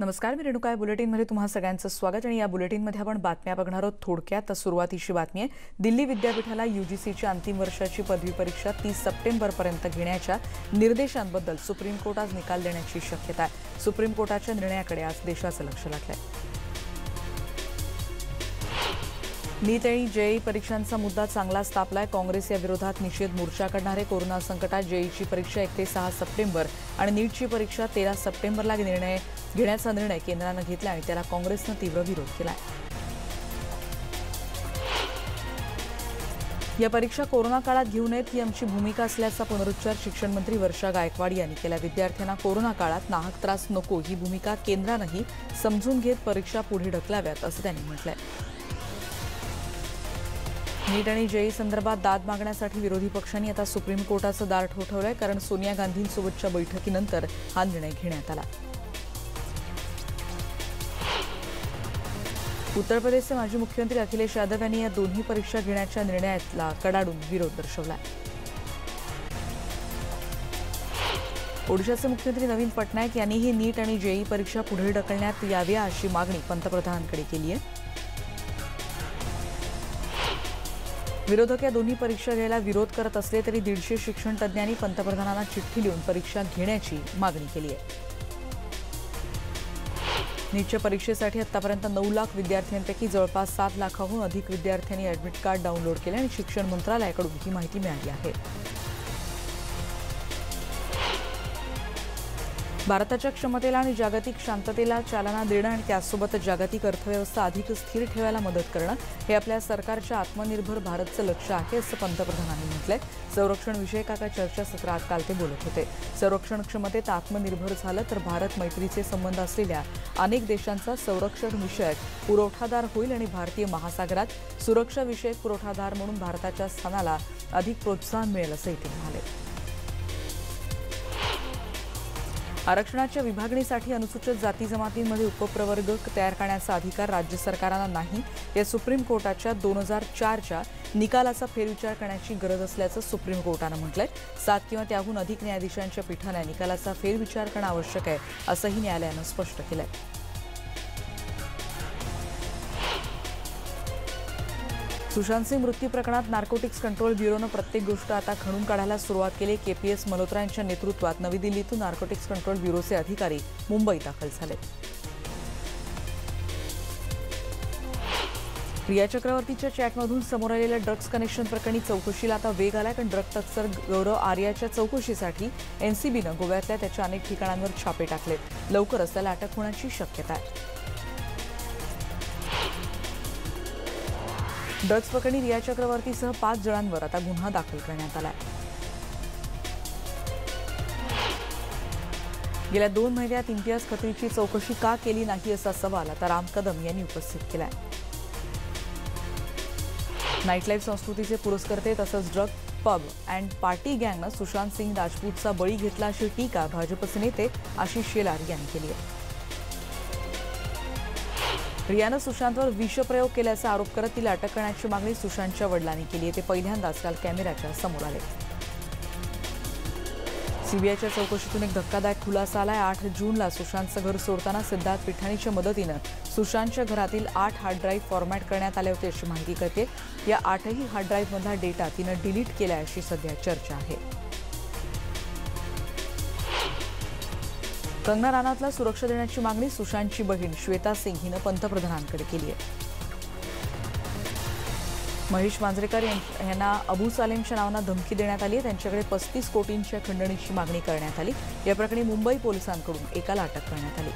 नमस्कार मी रेणुका बुलेटिनमध्ये तुम्हा सगळ्यांचं स्वागत आणि या बुलेटिनमध्ये आपण बातम्या बघणार आहोत. थोडक्यात तर सुरुवातीची बातमी आहे. दिल्ली विद्यापीठाला यू जी सीची अंतिम वर्षाची पदवी परीक्षा तीस सप्टेंबरपर्यंत घेण्याच्या निर्देशांबद्दल सुप्रीम कोर्ट आज निकाल देण्याची शक्यता आहे. सुप्रीम कोर्टाच्या निर्णयाकडे आज देशाचं लक्ष लागलंय. नीट आणि जेई परीक्षांचा मुद्दा चांगलाच तापलाय काँग्रेस या विरोधात निषेध मोर्चा काढणारे कोरोना संकटात जेईची परीक्षा एक ते सहा सप्टेंबर आणि नीटची परीक्षा तेरा सप्टेंबरला निर्णय घेण्याचा निर्णय केंद्रानं घेतला आणि त्याला काँग्रेसनं तीव्र विरोध केला या परीक्षा कोरोना काळात घेऊ नयेत ही आमची भूमिका असल्याचा पुनरुच्चार शिक्षण मंत्री वर्षा गायकवाड यांनी केला. विद्यार्थ्यांना कोरोना काळात नाहक त्रास नको ही भूमिका केंद्रानंही समजून घेत परीक्षा पुढे ढकलाव्यात असं त्यांनी म्हटलंय. नीट आणि जेई संदर्भात दाद मागण्यासाठी विरोधी पक्षांनी आता सुप्रीम कोर्टाचं दार ठोठवलंय कारण सोनिया गांधींसोबतच्या बैठकीनंतर हा निर्णय घेण्यात आला. उत्तर प्रदेशचे माजी मुख्यमंत्री अखिलेश यादव यांनी या दोन्ही परीक्षा घेण्याच्या निर्णयाला कडाडून विरोध दर्शवलाय. ओडिशाचे मुख्यमंत्री नवीन पटनायक यांनीही नीट आणि जेई परीक्षा पुढे ढकलण्यात याव्या अशी मागणी पंतप्रधानांकडे केली आहे विरोधक या दोन्ही परीक्षा घ्यायला विरोध करत असले तरी दीडशे शिक्षण तज्ज्ञांनी पंतप्रधानांना चिठ्ठी लिहून परीक्षा घेण्याची मागणी केली आहे नीटच्या परीक्षेसाठी आतापर्यंत नऊ लाख विद्यार्थ्यांपैकी जवळपास सात लाखाहून अधिक विद्यार्थ्यांनी ऍडमिट कार्ड डाउनलोड केले आणि शिक्षण मंत्रालयाकडून ही माहिती मिळाली आहे. भारताच्या क्षमतेला आणि जागतिक शांततेला चालना देणं आणि त्यासोबतच जागतिक अर्थव्यवस्था अधिक स्थिर ठेवायला मदत करणं हे आपल्या सरकारच्या आत्मनिर्भर भारतचं लक्ष आहे असं पंतप्रधानांनी म्हटलंय. संरक्षण विषयकाच्या चर्चासत्रात काल ते बोलत होते. संरक्षण क्षमतेत आत्मनिर्भर झालं तर भारत मैत्रीचे संबंध असलेल्या अनेक देशांचा संरक्षण विषयक पुरवठादार होईल आणि भारतीय महासागरात सुरक्षा विषयक पुरवठादार म्हणून भारताच्या स्थानाला अधिक प्रोत्साहन मिळेल असंही ते म्हणाले. आरक्षणाच्या विभागणीसाठी अनुसूचित जाती जमातींमध्ये उपप्रवर्ग तयार करण्याचा अधिकार राज्य सरकारांना नाही. या सुप्रीम कोर्टाच्या दोन हजार चारच्या निकालाचा फेरविचार करण्याची गरज असल्याचं सुप्रीम कोर्टानं म्हटलंय. सात किंवा त्याहून अधिक न्यायाधीशांच्या पीठानं निकालाचा फेरविचार करणं आवश्यक आहे असंही न्यायालयानं स्पष्ट केलं आहे सिंग मृत्यू प्रकरणात नार्कोटिक्स कंट्रोल ब्युरोनं प्रत्येक गोष्ट आता खणून काढायला सुरुवात केली. केपीएस मल्होत्रा यांच्या नेतृत्वात नवी दिल्लीतून नार्कोटिक्स कंट्रोल ब्युरोचे अधिकारी मुंबईत दाखल झाले. प्रिया चक्रवर्तीच्या चॅटमधून समोर आलेल्या ड्रग्ज कनेक्शन प्रकरणी चौकशीला आता वेग आलाय कारण ड्रग तस्कर गौरव आर्याच्या चौकशीसाठी एनसीबीनं गोव्यातल्या त्याच्या अनेक ठिकाणांवर छापे टाकले. लवकरच त्याला अटक होण्याची शक्यता आहे. ड्रग्ज प्रकरणी रिया चक्रवर्तीसह पाच जणांवर आता गुन्हा दाखल करण्यात आला गेल्या दोन महिन्यात इम्तियाज खत्रीची चौकशी का केली नाही असा सवाल आता राम कदम यांनी उपस्थित केलाय. नाईटलाईफ संस्कृतीचे पुरस्कर्ते तसंच ड्रग पब अँड पार्टी गँगनं सुशांत सिंग राजपूतचा बळी घेतला अशी टीका भाजपचे नेते आशिष शेलार यांनी केली आहे. रियानं सुशांतवर विषप्रयोग केल्याचा आरोप करत तिला अटक करण्याची मागणी सुशांतच्या वडिलांनी केली आहे. ते पहिल्यांदाच काल कॅमेऱ्याच्या समोर आले. सीबीआयच्या चौकशीतून एक धक्कादायक खुलासा आलाय. आठ जूनला सुशांतचं घर सोडताना सिद्धार्थ पिठाणीच्या मदतीनं सुशांतच्या घरातील आठ हार्ड ड्राईव्ह फॉर्मॅट करण्यात आले होते अशी माहिती करते या आठही हार्ड ड्राईव्हमधला डेटा तिनं डिलीट केला अशी सध्या चर्चा आहे. कंगना राणातला सुरक्षा देण्याची मागणी सुशांतची बहीण श्वेता सिंग हिनं पंतप्रधानांकडे केली आहे. महेश मांजरेकर यांना अबू सालेमच्या नावानं धमकी देण्यात आली आहे. त्यांच्याकडे पस्तीस कोटींच्या खंडणीची मागणी करण्यात आली. या प्रकरणी मुंबई पोलिसांकडून एकाला अटक करण्यात आली.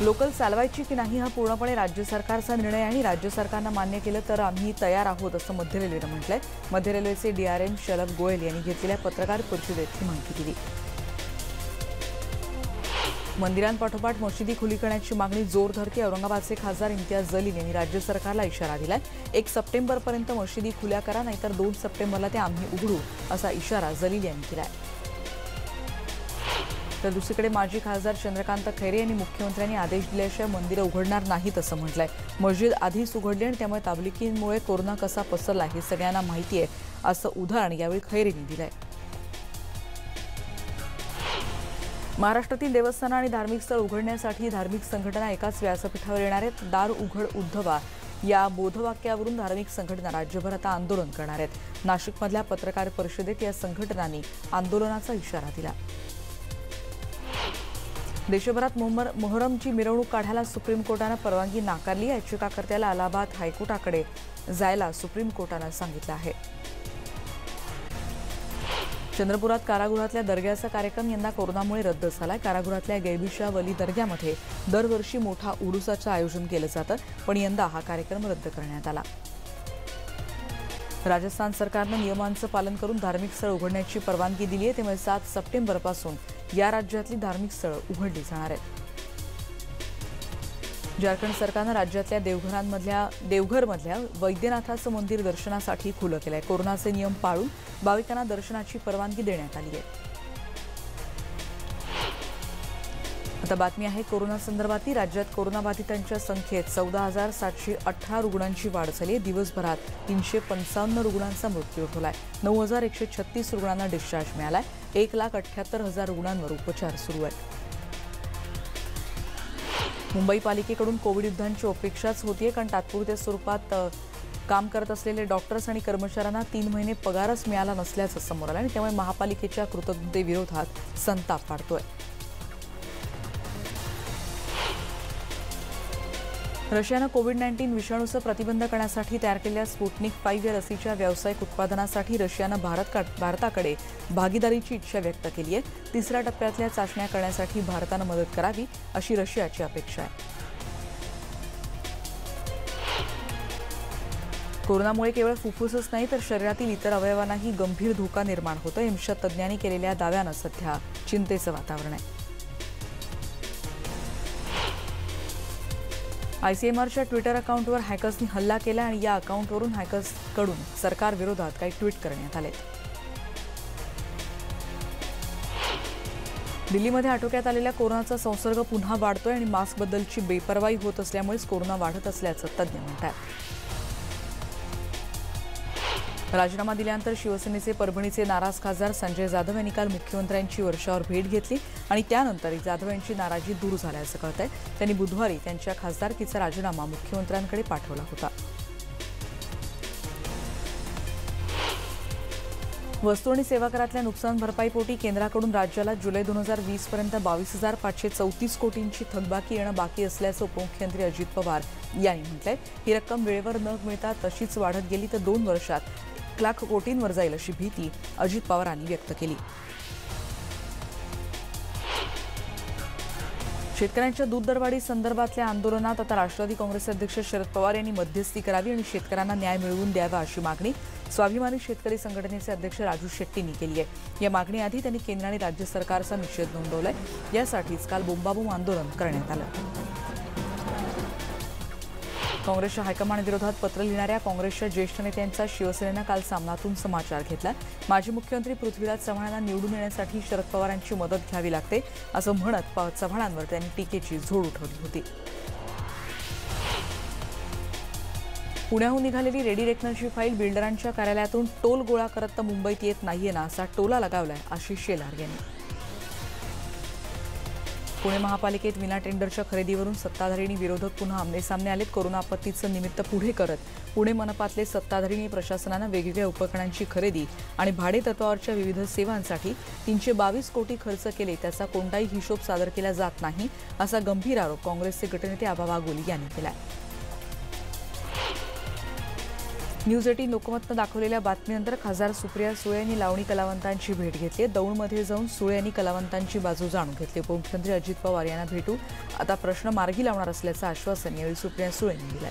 लोकल चालवायची की नाही हा पूर्णपणे राज्य सरकारचा निर्णय आणि राज्य सरकारनं मान्य केलं तर आम्ही तयार आहोत असं मध्य रेल्वेनं म्हटलंय. मध्य रेल्वेचे डीआरएम शलभ गोयल यांनी घेतलेल्या पत्रकार परिषदेत ही माहिती दिली. मंदिरांपाठोपाठ मशिदी खुली करण्याची मागणी जोर धरते औरंगाबादचे खासदार इम्तियाज जलील यांनी राज्य सरकारला इशारा दिलाय. एक सप्टेंबरपर्यंत मशिदी खुल्या करा नाहीतर दोन सप्टेंबरला ते आम्ही उघडू असा इशारा जलील यांनी दिलाय तर दुसरीकडे माजी खासदार चंद्रकांत खैरे यांनी मुख्यमंत्र्यांनी आदेश दिल्याशिवाय मंदिरं उघडणार नाहीत असं म्हटलंय. मस्जिद आधीच उघडली आणि त्यामुळे ताबलिकींमुळे कोरोना कसा पसरला हे सगळ्यांना माहिती आहे असं उदाहरण यावेळी खैरेंनी दिलंय. महाराष्ट्रातील देवस्थानं आणि धार्मिक स्थळ उघडण्यासाठी धार्मिक संघटना एकाच व्यासपीठावर येणार आहेत. दार उघड उद्धवा या बोधवाक्यावरून धार्मिक संघटना राज्यभर आता आंदोलन करणार आहेत. नाशिकमधल्या पत्रकार परिषदेत या संघटनांनी आंदोलनाचा इशारा दिला. देशभरात मोहरमची मिरवणूक काढायला सुप्रीम कोर्टानं परवानगी नाकारली याचिकाकर्त्याला अलाहाबाद हायकोर्टाकडे जायला सुप्रीम कोर्टानं सांगितलं आहे. चंद्रपुरात कारागृहातल्या दर्ग्याचा कार्यक्रम यंदा कोरोनामुळे रद्द झालाय. कारागृहातल्या गैबिशा वली दर्ग्यामध्ये दरवर्षी मोठा उरुसाचं आयोजन केलं जातं पण यंदा हा कार्यक्रम रद्द करण्यात आला. राजस्थान सरकारनं नियमांचं पालन करून धार्मिक स्थळ उघडण्याची परवानगी दिली आहे त्यामुळे सात सप्टेंबरपासून या राज्यातली धार्मिक स्थळं उघडली जाणार आहेत. झारखंड सरकारनं राज्यातल्या देवघरांमधल्या देवघरमधल्या वैद्यनाथाचं मंदिर दर्शनासाठी खुलं केलंय. कोरोनाचे नियम पाळून भाविकांना दर्शनाची परवानगी देण्यात आली आहे. आता बातमी आहे कोरोना संदर्भातली राज्यात कोरोनाबाधितांच्या संख्येत चौदा हजार सातशे अठरा रुग्णांची वाढ झाली आहे. दिवसभरात तीनशे पंचावन्न रुग्णांचा मृत्यू झालाय. नऊ हजार एकशे छत्तीस रुग्णांना डिस्चार्ज मिळालाय. एक लाख अठ्ठ्याहत्तर हजार रुग्णांवर उपचार सुरू आहेत. मुंबई पालिकेकडून कोविड युद्धांची अपेक्षाच होतीये कारण तात्पुरत्या स्वरूपात काम करत असलेले डॉक्टर्स आणि कर्मचाऱ्यांना तीन महिने पगारच मिळाला नसल्याचं समोर आलं आणि त्यामुळे महापालिकेच्या कृतज्ञतेविरोधात संताप वाढतोय. रशियानं कोविड नाईन्टीन विषाणूचं प्रतिबंध करण्यासाठी तयार केलेल्या स्पुटनिक फाईव्ह या लसीच्या व्यावसायिक उत्पादनासाठी रशियानं भारत भारताकडे भागीदारीची इच्छा व्यक्त केली आहे. तिसऱ्या टप्प्यातल्या चाचण्या करण्यासाठी भारतानं मदत करावी अशी रशियाची अपेक्षा आहे. कोरोनामुळे केवळ फुफ्फुसच नाही तर शरीरातील इतर अवयवांनाही गंभीर धोका निर्माण होतो एम्सच्या तज्ज्ञांनी केलेल्या दाव्यानं सध्या चिंतेचं वातावरण आहे. आयसीएमआरच्या ट्विटर अकाउंटवर हॅकर्सनी हल्ला केला आणि या अकाउंटवरून हॅकर्सकडून सरकारविरोधात काही ट्विट करण्यात आले. दिल्लीमध्ये आटोक्यात आलेल्या कोरोनाचा संसर्ग पुन्हा वाढतोय आणि मास्कबद्दलची बेपर्वाई होत असल्यामुळेच कोरोना वाढत असल्याचं तज्ज्ञ म्हणतात राजीनामा दिल्यानंतर शिवसेनेचे परभणीचे नाराज खासदार संजय जाधव यांनी काल मुख्यमंत्र्यांची वर्षावर भेट घेतली आणि त्यानंतर जाधव यांची नाराजी दूर झाल्याचं कळतंय. त्यांनी बुधवारी त्यांच्या खासदारकीचा राजीनामा मुख्यमंत्र्यांकडे पाठवला होता. वस्तू आणि सेवा करातल्या नुकसान भरपाईपोटी केंद्राकडून राज्याला जुलै दोन हजार वीसपर्यंत बावीस हजार पाचशे चौतीस कोटींची थकबाकी येणं बाकी असल्याचं उपमुख्यमंत्री अजित पवार यांनी म्हटलंय. ही रक्कम वेळेवर न मिळता तशीच वाढत गेली तर दोन वर्षात एक लाख कोटींवर जाईल अशी भीती अजित पवारांनी व्यक्त केली. शेतकऱ्यांच्या दूध दरवाढी संदर्भातल्या आंदोलनात आता राष्ट्रवादी काँग्रेसचे अध्यक्ष शरद पवार यांनी मध्यस्थी करावी आणि शेतकऱ्यांना न्याय मिळवून द्यावा अशी मागणी स्वाभिमानी शेतकरी संघटनेचे अध्यक्ष राजू शेट्टींनी केली आहे. या मागणीआधी त्यांनी केंद्र आणि राज्य सरकारचा निषेध नोंदवलाय. यासाठीच काल बोंबाबोंब आंदोलन करण्यात आलं. काँग्रेसच्या हायकमांडविरोधात पत्र लिहिणाऱ्या काँग्रेसच्या ज्येष्ठ नेत्यांचा शिवसेनेनं काल सामनातून समाचार घेतला. माजी मुख्यमंत्री पृथ्वीराज चव्हाणांना निवडून येण्यासाठी शरद पवारांची मदत घ्यावी लागते असं म्हणत चव्हाणांवर त्यांनी टीकेची झोड उठवली होती. पुण्याहून निघालेली रेडी रेकनरची फाईल बिल्डरांच्या कार्यालयातून टोल गोळा करत तर मुंबईत येत नाहीये ना असा टोला लगावलाय आशिष शेलार यांनी. पुणे महापालिकेत विना टेंडरच्या खरेदीवरून सत्ताधारीणी विरोधक पुन्हा आमनेसामने आलेत. कोरोना आपत्तीचं निमित्त पुढे करत पुणे मनपातले सत्ताधारीणी प्रशासनानं वेगवेगळ्या उपकरणांची खरेदी आणि भाडे तत्वावरच्या विविध सेवांसाठी तीनशे बावीस कोटी खर्च केले. त्याचा कोणताही हिशोब सादर केला जात नाही असा गंभीर आरोप काँग्रेसचे गटनेते आबा बागुल यांनी केला आहे न्यूज एटीन लोकमतनं दाखवलेल्या बातमीनंतर खासदार सुप्रिया सुळे यांनी लावणी कलावंतांची भेट घेतली. दौडमध्ये दौंडमध्ये जाऊन सुळे यांनी कलावंतांची बाजू जाणून घेतली. उपमुख्यमंत्री अजित पवार यांना भेटू आता प्रश्न मार्गी लावणार असल्याचं आश्वासन यावेळी सुप्रिया सुळे यांनी दिलं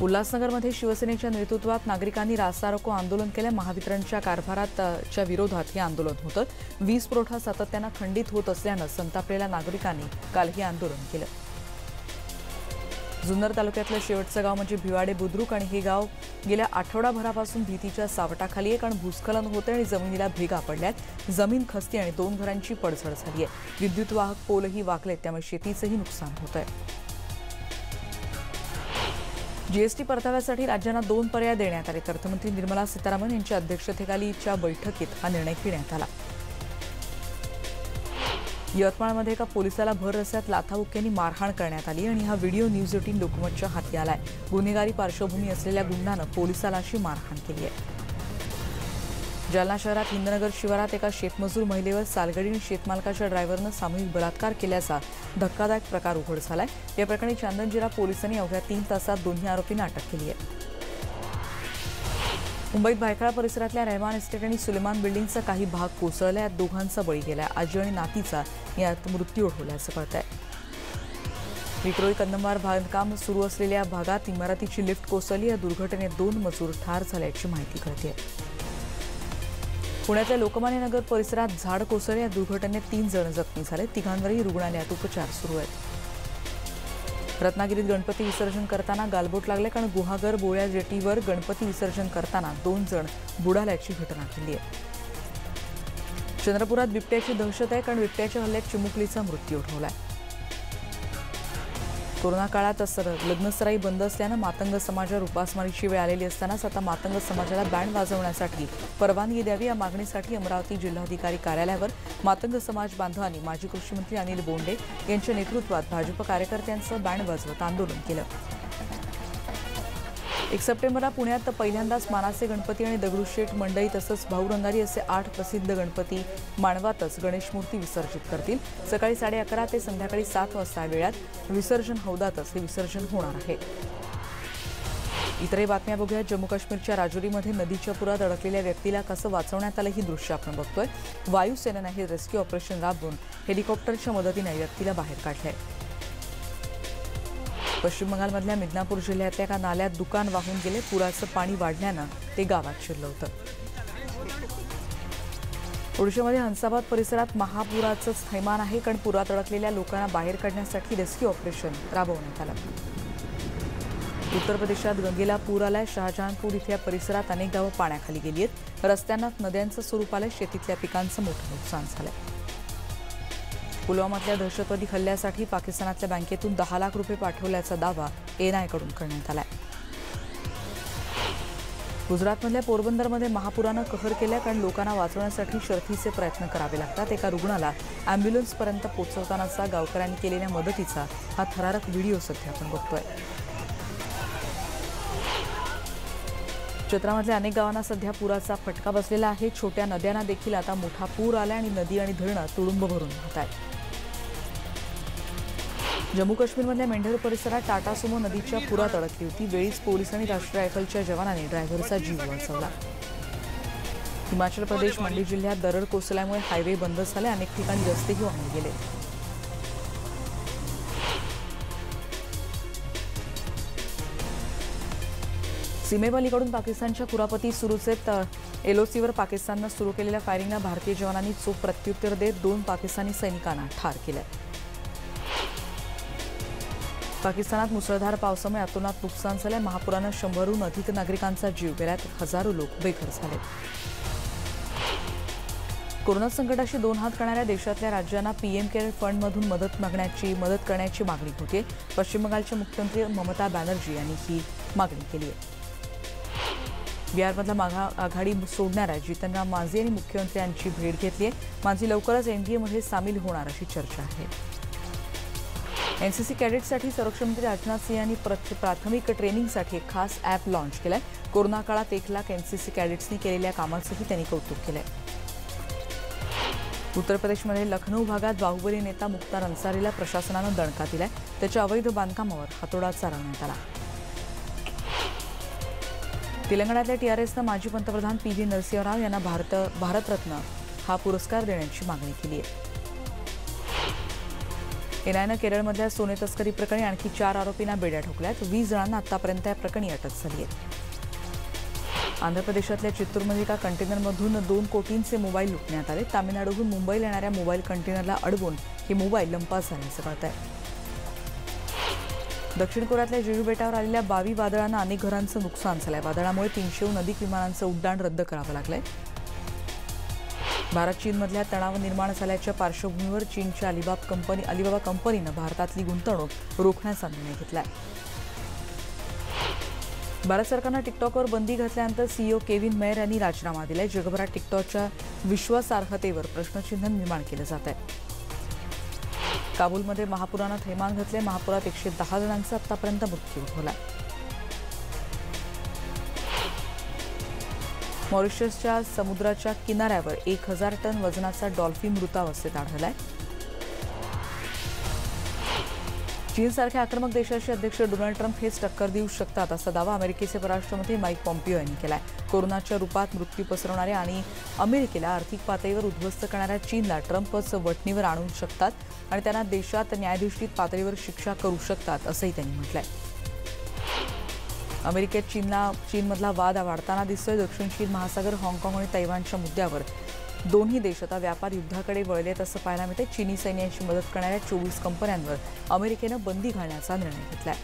उल्हासनगरमध्ये शिवसेनेच्या नेतृत्वात नागरिकांनी रास्ता रोको आंदोलन केलं. महावितरणच्या कारभाराच्या विरोधात हे आंदोलन होतं. वीज पुरवठा सातत्यानं खंडित होत असल्यानं संतापलेल्या नागरिकांनी काल हे आंदोलन केलं. जुन्नर तालुक्यातलं शेवटचं गाव म्हणजे भिवाडे बुद्रुक आणि हे गाव गेल्या आठवडाभरापासून भीतीच्या सावटाखाली आहे कारण भूस्खलन होते आणि जमिनीला भेगा पडल्यात. जमीन खस्ती आणि दोन घरांची पडझड झाली आहे विद्युत वाहक पोलही वाकलेत त्यामुळे शेतीचंही नुकसान होत आहे जीएसटी परताव्यासाठी राज्यांना दोन पर्याय देण्यात आले अर्थमंत्री निर्मला सीतारामन यांच्या अध्यक्षतेखालीच्या बैठकीत हा निर्णय घेण्यात आला. यवतमाळमध्ये एका पोलिसाला भर रस्त्यात लाथाबुक्क्यांनी मारहाण करण्यात आली आणि हा व्हिडिओ न्यूज एटीन लोकमतच्या हाती आलाय. गुन्हेगारी पार्श्वभूमी असलेल्या गुंडानं पोलिसाला अशी मारहाण केली आहे. जालना शहरात हिंदनगर शिवारात एका शेतमजूर महिलेवर सालगडी आणि शेतमालकाच्या ड्रायव्हरनं सामूहिक बलात्कार केल्याचा धक्कादायक प्रकार उघड झालाय. या प्रकरणी चांदनजिरा पोलिसांनी अवघ्या तीन तासात दोन्ही आरोपींना अटक केली आहे. मुंबईत भायखळा परिसरातल्या रहमान इस्टेट आणि सुलेमान बिल्डिंगचा काही भाग कोसळला यात दोघांचा बळी गेला. आजी आणि नातीचा यात मृत्यू ओढवल्याचं कळत आहे विक्रोळी कंदमार बांधकाम सुरू असलेल्या भागात इमारतीची लिफ्ट कोसळली. या दुर्घटनेत दोन मजूर ठार झाल्याची माहिती कळते पुण्यातल्या लोकमान्य नगर परिसरात झाड कोसळले. या दुर्घटनेत तीन जण जखमी झाले. तिघांवरही रुग्णालयात उपचार सुरू आहेत. रत्नागिरीत गणपती विसर्जन करताना गालबोट लागले कारण गुहागर बोळ्या जेटीवर गणपती विसर्जन करताना दोन जण बुडाल्याची घटना घडली आहे. चंद्रपुरात बिबट्याची दहशत आहे कारण बिबट्याच्या हल्ल्यात चिमुकलीचा मृत्यू ओढवलाय कोरोना काळात सर लग्नसराई बंद असल्यानं मातंग समाजावर उपासमारीची वेळ आलेली असतानाच आता मातंग समाजाला बँड वाजवण्यासाठी परवानगी द्यावी या मागणीसाठी अमरावती जिल्हाधिकारी कार्यालयावर मातंग समाज बांधवांनी माजी कृषी मंत्री अनिल बोंडे यांच्या नेतृत्वात भाजप कार्यकर्त्यांचं बँड वाजवत आंदोलन केलं. एक सप्टेंबरला पुण्यात तर पहिल्यांदाच मानाचे गणपती आणि दगडूशेठ मंडई तसंच भाऊरंगारी असे आठ प्रसिद्ध गणपती मांडवातच गणेश मूर्ती विसर्जित करतील. सकाळी साडे अकरा ते संध्याकाळी सात वाजता या वेळात विसर्जन हौदातच हे विसर्जन होणार आहे. इतरही बातम्या बघूया जम्मू काश्मीरच्या राजौरीमध्ये नदीच्या पुरात अडकलेल्या व्यक्तीला कसं वाचवण्यात आलं ही दृश्य आपण बघतोय. वायुसेनेनं हे रेस्क्यू ऑपरेशन राबवून हेलिकॉप्टरच्या मदतीने व्यक्तीला बाहेर काढलंय. पश्चिम बंगालमधल्या मिदनापूर जिल्ह्यातल्या एका नाल्यात दुकान वाहून गेले. पुराचं पाणी वाढल्यानं ते गावात शिरलं होतं. ओडिशामध्ये हंसाबाद परिसरात महापुराचंच थैमान आहे कारण पुरात अडकलेल्या लोकांना बाहेर काढण्यासाठी रेस्क्यू ऑपरेशन राबवण्यात आलं. उत्तर प्रदेशात गंगेला पूर आलाय. शहाजहानपूर इथल्या परिसरात अनेक गावं पाण्याखाली गेली आहेत. रस्त्यांना नद्यांचं स्वरूप आलंय. शेतीतल्या पिकांचं मोठं नुकसान झालंय. पुलवामातल्या दहशतवादी हल्ल्यासाठी पाकिस्तानातल्या बँकेतून दहा लाख रुपये पाठवल्याचा दावा एनआयकडून करण्यात आलाय. गुजरातमधल्या पोरबंदरमध्ये महापुरानं कहर केल्या कारण लोकांना वाचवण्यासाठी शर्थीचे प्रयत्न करावे लागतात. एका रुग्णाला अँब्युलन्सपर्यंत पोहोचवतानाचा गावकऱ्यांनी केलेल्या मदतीचा हा थरारक व्हिडिओ सध्या आपण बघतोय. क्षेत्रामधल्या अनेक गावांना सध्या पुराचा फटका बसलेला आहे. छोट्या नद्यांना देखील आता मोठा पूर आला आणि नदी आणि धरणं तुडुंब भरून वाहत आहेत जम्मू काश्मीरमधल्या मेंढर परिसरात टाटा सुमो नदीच्या पुरात अडकली होती. वेळीच पोलीस आणि राष्ट्रीय रायफलच्या जवानांनी ड्रायव्हरचा जीव वाचवला. हिमाचल प्रदेश मंडी जिल्ह्यात दरड कोसळल्यामुळे हायवे बंद झाले अनेक ठिकाणी रस्तेही वाहून गेले. सीमेपलीकडून पाकिस्तानच्या कुरापती सुरूच आहेत एलओसीवर पाकिस्ताननं सुरू केलेल्या फायरिंगला भारतीय जवानांनी चोख प्रत्युत्तर देत दोन पाकिस्तानी सैनिकांना ठार केलं. पाकिस्तानात मुसळधार पावसामुळे अतोनात नुकसान झालंय. महापुरानं शंभरहून अधिक नागरिकांचा जीव गेल्यात हजारो लोक बेघर झाले. कोरोना संकटाशी दोन हात करणाऱ्या देशातल्या राज्यांना पीएम केअर फंडमधून मदत मागण्याची मदत करण्याची मागणी होती. पश्चिम बंगालचे मुख्यमंत्री ममता बॅनर्जी यांनी ही मागणी केली आहे. बिहारमधला माघा आघाडी सोडणाऱ्या जितनराम मांझी यांनी मुख्यमंत्र्यांची भेट घेतली आहे. मांझी लवकरच एनडीएमध्ये सामील होणार अशी चर्चा आहे. एनसीसी कॅडेटसाठी संरक्षण मंत्री राजनाथ सिंह यांनी प्राथमिक ट्रेनिंगसाठी एक खास ॲप लॉन्च केलंय. कोरोना काळात एक लाख एनसीसी कॅडेट्सनी केलेल्या कामाचंही त्यांनी कौतुक केलंय. उत्तर प्रदेशमध्ये लखनौ भागात बाहुबली नेता मुख्तार अन्सारीला प्रशासनानं दणका दिलाय. त्याच्या अवैध बांधकामावर हातोडा चालवण्यात आला. तेलंगणातल्या टीआरएसनं माजी पंतप्रधान पी व्ही नरसिंहराव यांना भारत भारतरत्न हा पुरस्कार देण्याची मागणी केली आहे एनआयनं केरळमधल्या सोने तस्करी प्रकरणी आणखी चार आरोपींना बेड्या ठोकल्यात. वीस जणांना आतापर्यंत या प्रकरणी अटक झाली आहे. आंध्र प्रदेशातल्या चित्तूरमध्ये एका कंटेनरमधून दोन कोटींचे मोबाईल लुटण्यात आले. तामिळनाडूहून मुंबईला येणाऱ्या मोबाईल कंटेनरला अडवून हे मोबाईल लंपास झाल्याचं कळत आहे. दक्षिण कोऱ्यातल्या जेजू बेटावर आलेल्या बावी वादळानं अनेक घरांचं नुकसान झालंय. वादळामुळे तीनशेहून अधिक विमानांचं उड्डाण रद्द करावं लागलंय. भारत चीनमधल्या तणाव निर्माण झाल्याच्या पार्श्वभूमीवर चीनच्या अलिबाब कंपनी अलिबाबा कंपनीनं भारतातली गुंतवणूक रोखण्याचा निर्णय घेतलाय. भारत सरकारनं टिकटॉकवर बंदी घातल्यानंतर सीईओ केविन मेयर यांनी राजीनामा दिलाय. जगभरात टिकटॉकच्या विश्वासार्हतेवर प्रश्नचिन्ह निर्माण केलं जात आहे. काबूलमध्ये महापुरानं थैमान घातले महापुरात एकशे दहा जणांचा आतापर्यंत मृत्यू झाला मॉरिशसच्या समुद्राच्या किनाऱ्यावर एक हजार टन वजनाचा डॉल्फिन मृतावस्थेत आढळलाय. चीनसारख्या आक्रमक देशाचे अध्यक्ष डोनाल्ड ट्रम्प हेच टक्कर देऊ शकतात असा दावा अमेरिकेचे परराष्ट्रमंत्री माईक पॉम्पिओ यांनी केलाय. कोरोनाच्या रूपात मृत्यू पसरवणाऱ्या आणि अमेरिकेला आर्थिक पातळीवर उद्ध्वस्त करणाऱ्या चीनला ट्रम्पच वटणीवर आणू शकतात आणि त्यांना देशात न्यायाधिष्ठित पातळीवर शिक्षा करू शकतात असंही त्यांनी म्हटलंय. अमेरिकेत चीनला चीनमधला वाद वाढताना दिसतोय. दक्षिण चीन महासागर हाँगकाँग आणि तैवानच्या मुद्द्यावर. दोन्ही देश आता व्यापार युद्धाकडे वळलेत असं पाहायला मिळते चीनी सैन्याची मदत करणाऱ्या चोवीस कंपन्यांवर अमेरिकेनं बंदी घालण्याचा निर्णय घेतलाय.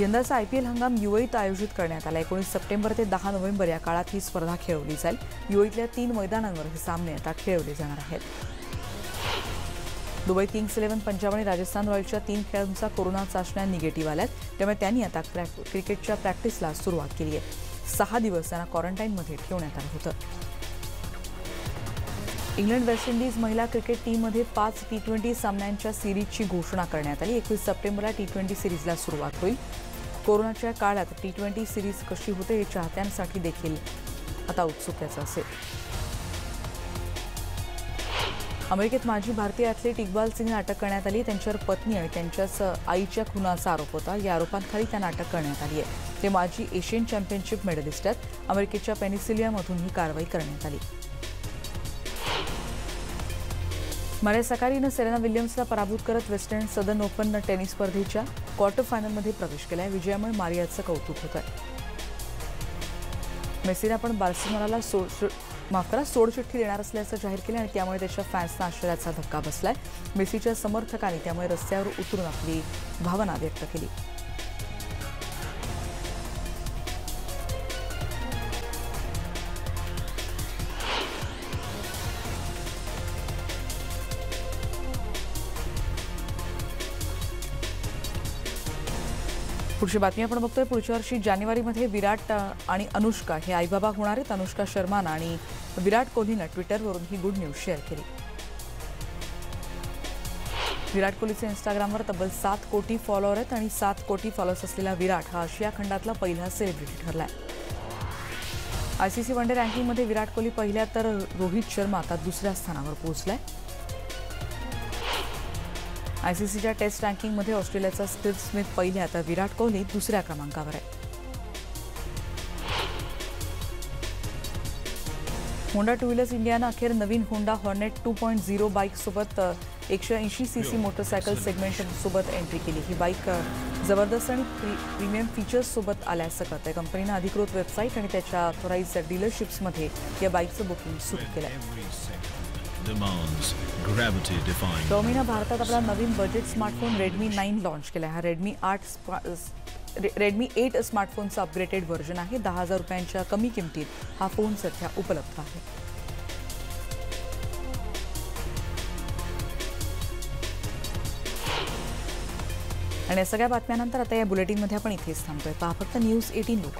यंदाचा आय पी एल हंगाम युएईत आयोजित करण्यात आला. एकोणीस सप्टेंबर ते दहा नोव्हेंबर या काळात ही स्पर्धा खेळवली जाईल. युएईतल्या तीन मैदानांवर हे सामने आता खेळवले जाणार आहेत. दुबई किंग्स इलेव्हन पंजाब आणि राजस्थान रॉयल्सच्या तीन खेळाडूंचा कोरोना चाचण्या निगेटिव्ह आल्यात. त्यामुळे त्यांनी आता क्रिकेटच्या प्रॅक्टिसला सुरुवात केली आहे. सहा दिवस त्यांना क्वारंटाईनमध्ये ठेवण्यात आलं होतं. इंग्लंड वेस्ट इंडिज महिला क्रिकेट टीममध्ये पाच टी ट्वेंटी सामन्यांच्या सिरीजची घोषणा करण्यात आली. एकवीस सप्टेंबरला टी ट्वेंटी सिरीजला सुरुवात होईल. कोरोनाच्या काळात टी ट्वेंटी सिरीज कशी होते हे चाहत्यांसाठी देखील आता उत्सुकतेचं असेल. अमेरिकेत माजी भारतीय ॲथलीट इक्बाल सिंगला अटक करण्यात आली. त्यांच्यावर पत्नी आणि त्यांच्याच आईच्या खुनाचा आरोप होता. या आरोपांखाली त्यांना अटक करण्यात आली आहे. ते माजी एशियन चॅम्पियनशिप मेडलिस्ट आहेत. अमेरिकेच्या पेनिसिलियामधून ही कारवाई करण्यात आली. मार्या सकारीनं सेरेना विल्यम्सला पराभूत करत west Indies southern open tennis स्पर्धेच्या क्वार्टर फायनलमध्ये प्रवेश केला आहे विजयामुळे मारियाचं कौतुक होतं आहे मेसीने आपण बार्सिलोनाला सोड माफ करा सोडचिठ्ठी देणार असल्याचं जाहीर केलं आणि त्यामुळे त्याच्या फॅन्सना आश्चर्याचा धक्का बसलाय. मेसीच्या समर्थकांनी त्यामुळे रस्त्यावर उतरून आपली भावना व्यक्त केली. पुढची बातमी आपण बघतोय. पुढच्या वर्षी जानेवारीमध्ये विराट आणि अनुष्का हे आईबाबा होणार आहेत. अनुष्का शर्मानं आणि विराट कोहलीनं ट्विटरवरून ही गुड न्यूज शेअर केली. विराट कोहलीचे इंस्टाग्रामवर तब्बल सात कोटी फॉलोअर आहेत आणि सात कोटी फॉलोअर्स असलेला विराट हा आशिया खंडातला पहिला सेलिब्रिटी ठरलाय. आयसीसी वनडे रँकिंगमध्ये विराट कोहली पहिल्या तर रोहित शर्मा आता दुसऱ्या स्थानावर पोहोचलाय. आयसीसीच्या टेस्ट रँकिंगमध्ये ऑस्ट्रेलियाचा स्टीव्ह स्मिथ पहिल्या तर विराट कोहली दुसऱ्या क्रमांकावर आहे. होंडा टू व्हीलर्स इंडियानं अखेर नवीन Honda Hornet two point zero बाईकसोबत एकशे ऐंशी सी सी मोटरसायकल सेगमेंटसोबत एंट्री केली. ही बाईक जबरदस्त आणि प्रीमियम फीचर्ससोबत आल्याचं कळतंय. कंपनीनं अधिकृत वेबसाईट आणि त्याच्या ऑथोराईज डीलरशिप्समध्ये या बाईकचं बुकिंग सुरू केलं आहे टॉमीनं भारतात आपला नवीन budget smartphone Redmi nine launch केला हा रेडमी आठ रेडमी एट स्मार्टफोनचं अपग्रेडेड व्हर्जन आहे. दहा हजार रुपयांच्या कमी किमतीत हा फोन सध्या उपलब्ध आहे. आणि या सगळ्या बातम्यानंतर आता या बुलेटिनमध्ये आपण इथेच थांबतोय. पहा फक्त न्यूज एटीन लोक